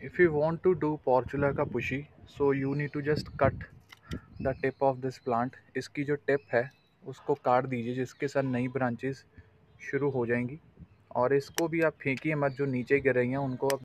if you want to do portula का pushy so you need to just cut the tip of this plant इसकी जो tip है उसको काट दीजिए जिसके साथ नई ब्रांचेस शुरू हो जाएँगी और इसको भी आप फेंकिए मत जो नीचे गिर रही हैं उनको आप